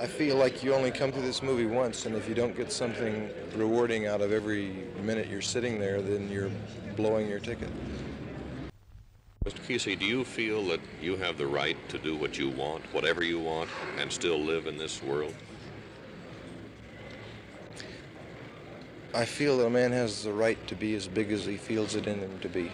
I feel like you only come to this movie once, and if you don't get something rewarding out of every minute you're sitting there, then you're blowing your ticket. Mr. Kesey, do you feel that you have the right to do what you want, whatever you want, and still live in this world? I feel that a man has the right to be as big as he feels it in him to be.